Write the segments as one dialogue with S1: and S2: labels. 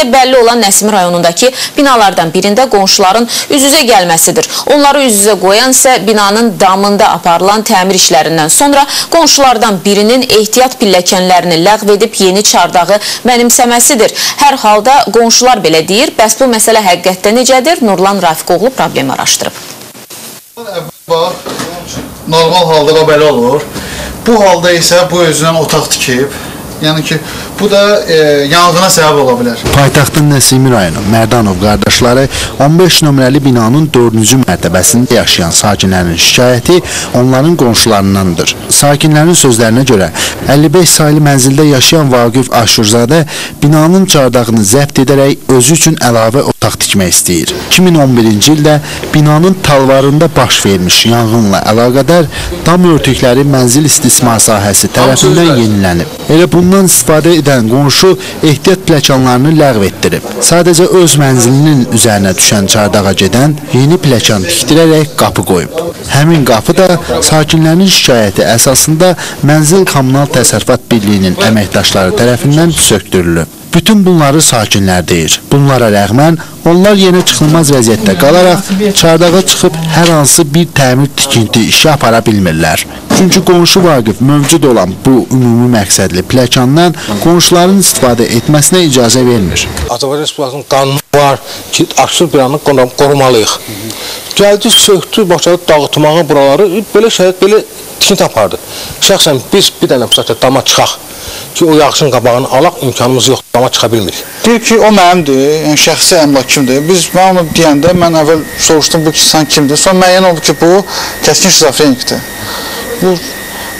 S1: isə bəlli olan Nəsimi rayonundakı binalardan birində qonşuların üz-üzə gəlməsidir. Onları üz-üzə qoyan isə binanın damında aparılan təmir işlərindən sonra qonşulardan birinin ehtiyat pilləkənlərini ləğv edib yeni çardağı mənimsəməsidir. Hər halda qonşular belə deyir. Bəs bu məsələ həqiqətdə necədir? Nurlan Rafiqoğlu problemi araşdırıb.
S2: Bax, normal halda da belə olur. Bu halda isə bu özünə otaq tikib. Yəni ki, bu da e, yanğına səbəb ola bilər.
S3: Paytaxtın Nəsimi rayonu Mərdanov qardaşları 15 nömrəli binanın 4-cü mərtəbəsində yaşayan sakinlərin şikayəti onların qonşularındandır. Sakinlərin sözlərinə görə 55 saylı mənzildə yaşayan Vaqif Aşurzadə binanın çardağını zəbt edərək özü üçün əlavə otaq tikmək istəyir. 2011-ci ildə binanın talvarında baş vermiş yanğınla əlaqədar dam örtükləri mənzil istismar sahəsi tərəfindən yenilənib. Elə bundan istifadə edən qonşu ehtiyat pləkanlarını ləğv etdirib. Sadəcə öz mənzilinin üzərinə düşən çardağa gedən yeni pləkan tikdirərək qapı qoyub. Həmin qapı da sakinlərin şikayəti əsasında Mənzil Kommunal Təsərrüfat Birliyinin əməkdaşları tərəfindən sökdürülüb. Bütün bunları sakinlər deyir. Bunlara rəğmən onlar yenə çıxılmaz vəziyyətdə qalaraq çardağa çıxıb hər hansı bir təmir tikinti işi apara bilmirlər. Çünki qonşu Vaqif mövcud olan bu ümumi məqsədli pləkandan qonşuların istifadə etməsinə icazə vermir.
S4: Azərbaycan Respublikasının qanunu var ki, açıq bir anı qorumalıyıq. Gəldi, söktü, başladı dağıtmağa buraları, belə şey, belə tikinti apardı. Şəxsən biz bir dənə bu dama çıxaq ki, o yağışın qabağını alaq, imkanımız yoxdur, dama çıxa bilmirik.
S2: Deyir ki, o mənimdir, yəni şəxsi əmlak kimdir. Biz mən onu deyəndə mən əvvəl soruşdum bu insan kimdir. Sonra müəyyən oldu ki, bu kəskin şizofrenikdir. Bu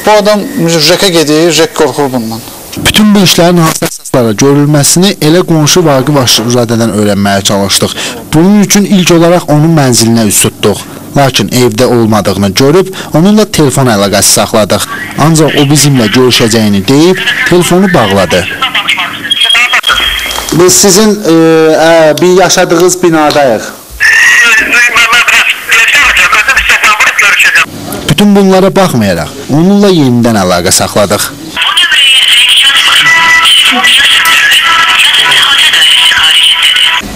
S2: bu adam Jekə gedir, Jek qorxur bundan.
S3: Bütün bu işlərin hansı əsaslara görülməsini elə qonşu Vaqif Aşırzadədən öyrənməyə çalışdıq. Bunun üçün ilk olaraq onun mənzilinə üz tutduq. Lakin evdə olmadığını görüb onunla telefon əlaqəsi saxladıq. Ancaq o bizimlə görüşəcəyini deyib telefonu bağladı. Biz sizin e, e, bir yaşadığınız binadayıq. Bütün bunlara baxmayaraq onunla yenidən əlaqə saxladıq.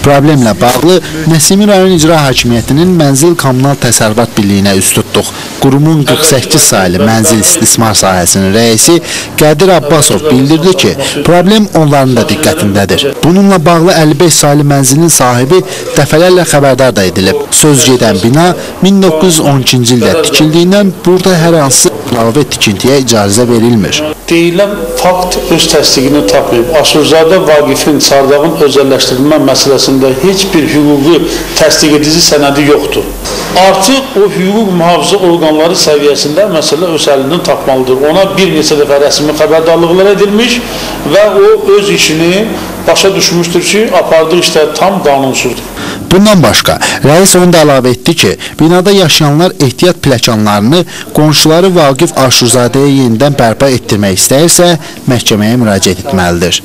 S3: Problemlə bağlı Nəsimi rayon icra hakimiyyətinin Mənzil Kommunal Təsərrüfat Birliyinə üst tutduq. Qurumun 48 saylı mənzil istismar sahəsinin rəisi Qədir Abbasov bildirdi ki, problem onların da diqqətindədir. Bununla bağlı 55 saylı mənzilin sahibi dəfələrlə xəbərdar da edilib. Söz gedən bina 1912-ci ildə tikildiyindən burada hər hansı əlavə tikintiyə icazə verilmir.
S5: Deyilən fakt öz təsdiqini tapmayıb. Aşurzadə Vaqifin çardağın özəlləşdirilmə məsələsində heç bir hüquqi təsdiq edici sənədi yoxdur. Artıq o hüquq mühafizə orqanları səviyyəsində məsələ öz əlindən tapmalıdır. Ona bir neçə dəfə rəsmi xəbərdarlıqlar edilmiş və o öz işini başa düşmüşdür ki, apardığı işlər tam qanunsuzdur.
S3: Bundan başqa, rəis onu da əlavə etdi ki, binada yaşayanlar ehtiyat pləkanlarını qonşuları Vaqif Aşuzadəyə yenidən bərpa etdirmək istəyirsə, məhkəməyə müraciət etməlidir.